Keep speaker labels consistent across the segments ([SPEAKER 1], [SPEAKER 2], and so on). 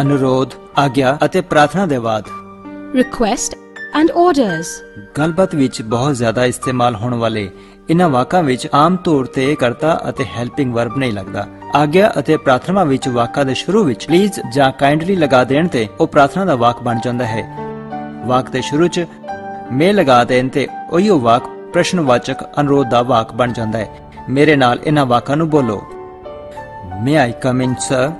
[SPEAKER 1] ਅਨੁਰੋਧ ਆਗਿਆ ਅਤੇ ਪ੍ਰਾਰਥਨਾ ਦੇ ਬਾਅਦ।
[SPEAKER 2] Request and orders.
[SPEAKER 1] ਗੱਲਬਾਤ ਵਿੱਚ ਬਹੁਤ ਜ਼ਿਆਦਾ ਇਸਤੇਮਾਲ ਹੋਣ ਵਾਲੇ ਇਨ੍ਹਾਂ ਵਾਕਾਂ ਵਿੱਚ ਆਮ ਤੌਰ ਤੇ ਕਰਤਾ ਅਤੇ ਹੈਲਪਿੰਗ ਵਰਬ ਨਹੀਂ ਲੱਗਦਾ। ਆਗਿਆ ਅਤੇ ਪ੍ਰਾਰਥਨਾ ਵਿੱਚ ਵਾਕਾਂ ਦੇ ਸ਼ੁਰੂ ਵਿੱਚ ਪਲੀਜ਼ ਜਾਂ ਕਾਈਂਡਲੀ ਲਗਾ ਦੇਣ ਤੇ ਉਹ ਪ੍ਰਾਰਥਨਾ ਦਾ ਵਾਕ ਬਣ ਜਾਂਦਾ ਹੈ। ਵਾਕ ਦੇ ਸ਼ੁਰੂ 'ਚ ਮੇ ਲਗਾ ਦੇਣ ਤੇ ਉਹੀਓ ਵਾਕ ਪ੍ਰਸ਼ਨਵਾਚਕ ਅਨੁਰੋਧ ਦਾ ਵਾਕ ਬਣ ਜਾਂਦਾ ਹੈ। ਮੇਰੇ ਨਾਲ ਇਨ੍ਹਾਂ ਵਾਕਾਂ ਨੂੰ ਬੋਲੋ। May I come in sir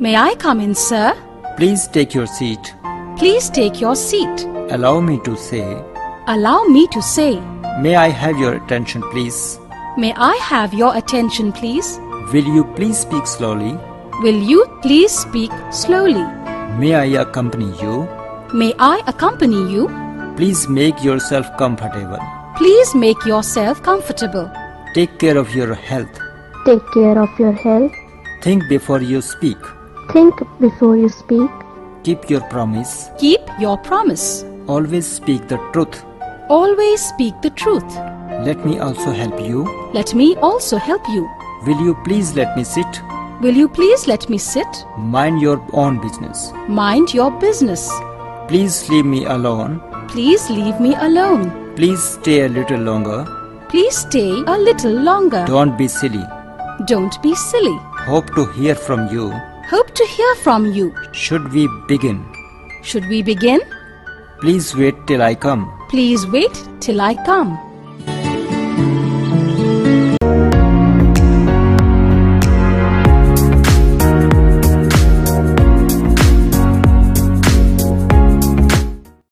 [SPEAKER 2] May I come in, sir?
[SPEAKER 1] Please take your seat.
[SPEAKER 2] Please take your seat.
[SPEAKER 1] Allow me to say.
[SPEAKER 2] Allow me to say.
[SPEAKER 1] May I have your attention, please?
[SPEAKER 2] May I have your attention, please?
[SPEAKER 1] Will you please speak slowly?
[SPEAKER 2] Will you please speak slowly?
[SPEAKER 1] May I accompany you?
[SPEAKER 2] May I accompany you?
[SPEAKER 1] Please make yourself comfortable.
[SPEAKER 2] Please make yourself comfortable.
[SPEAKER 1] Take care of your health.
[SPEAKER 3] Take care of your health.
[SPEAKER 1] Think before you speak.
[SPEAKER 3] Think before you speak.
[SPEAKER 1] Keep your promise.
[SPEAKER 2] Keep your promise.
[SPEAKER 1] Always speak the truth.
[SPEAKER 2] Always speak the truth.
[SPEAKER 1] Let me also help you.
[SPEAKER 2] Let me also help you.
[SPEAKER 1] Will you please let me sit?
[SPEAKER 2] Will you please let me sit?
[SPEAKER 1] Mind your own business.
[SPEAKER 2] Mind your business.
[SPEAKER 1] Please leave me alone.
[SPEAKER 2] Please leave me alone.
[SPEAKER 1] Please stay a little longer.
[SPEAKER 2] Please stay a little longer.
[SPEAKER 1] Don't be silly.
[SPEAKER 2] Don't be silly.
[SPEAKER 1] Hope to hear from you.
[SPEAKER 2] Hope to hear from you.
[SPEAKER 1] Should we begin?
[SPEAKER 2] Should we begin?
[SPEAKER 1] Please wait till I come.
[SPEAKER 2] Please wait till I come.